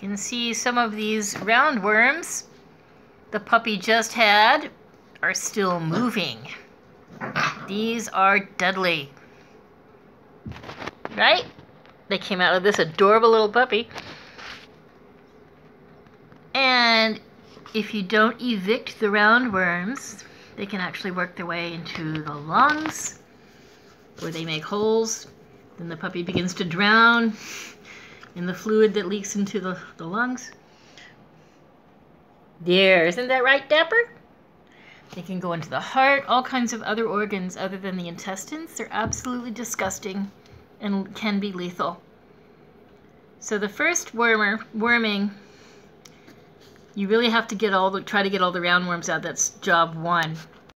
can see some of these roundworms the puppy just had are still moving. These are deadly. Right? They came out of this adorable little puppy. And if you don't evict the roundworms, they can actually work their way into the lungs where they make holes. Then the puppy begins to drown in the fluid that leaks into the, the lungs. There, isn't that right, Dapper? They can go into the heart, all kinds of other organs other than the intestines. They're absolutely disgusting and can be lethal. So the first wormer, worming, you really have to get all the, try to get all the roundworms out. That's job one.